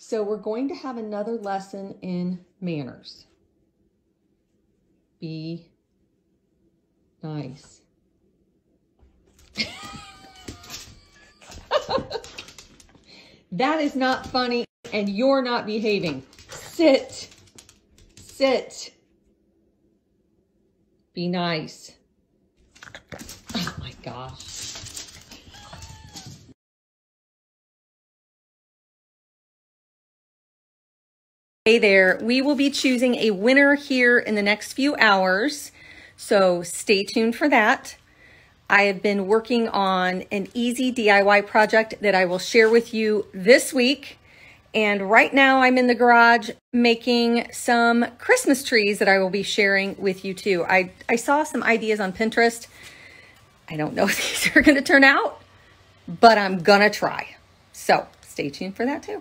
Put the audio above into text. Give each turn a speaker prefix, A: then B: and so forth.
A: So we're going to have another lesson in manners. Be nice. that is not funny and you're not behaving. Sit. Sit. Be nice. Oh my gosh. Hey there, we will be choosing a winner here in the next few hours, so stay tuned for that. I have been working on an easy DIY project that I will share with you this week. And right now I'm in the garage making some Christmas trees that I will be sharing with you too. I, I saw some ideas on Pinterest. I don't know if these are gonna turn out, but I'm gonna try. So stay tuned for that too.